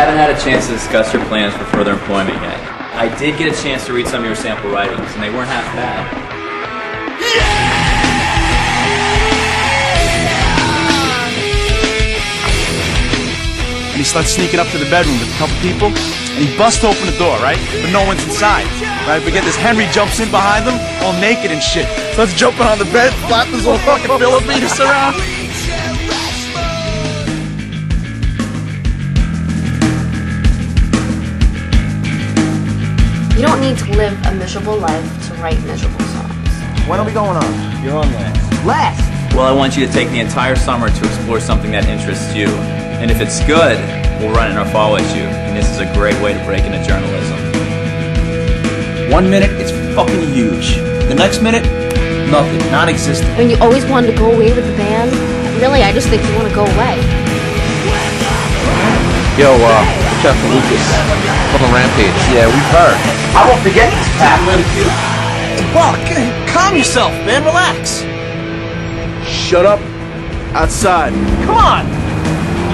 haven't had a chance to discuss your plans for further employment yet. I did get a chance to read some of your sample writings, and they weren't half bad. And he starts sneaking up to the bedroom with a couple people, and he busts open the door, right? But no one's inside, right? But get this Henry jumps in behind them, all naked and shit. Starts jumping on the bed, flapping his little fucking Philippines around. You don't need to live a miserable life to write miserable songs. When are we going on? You're on last. Last! Well, I want you to take the entire summer to explore something that interests you. And if it's good, we'll run it in our fall issue. And this is a great way to break into journalism. One minute, it's fucking huge. The next minute, nothing, non-existent. I mean, you always wanted to go away with the band. Really, I just think you want to go away. Yo, uh, Chuck Lucas from the Rampage. Yeah, we've heard. I won't forget this path. Well, c- calm yourself, man. Relax. Shut up. Outside. Come on.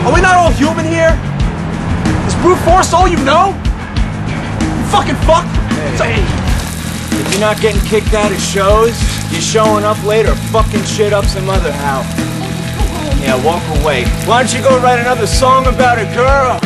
Are we not all human here? Is brute force all you know? You fucking fuck. Hey. If you're not getting kicked out of shows, you're showing up late or fucking shit up some other how. Yeah, walk away. Why don't you go write another song about a girl?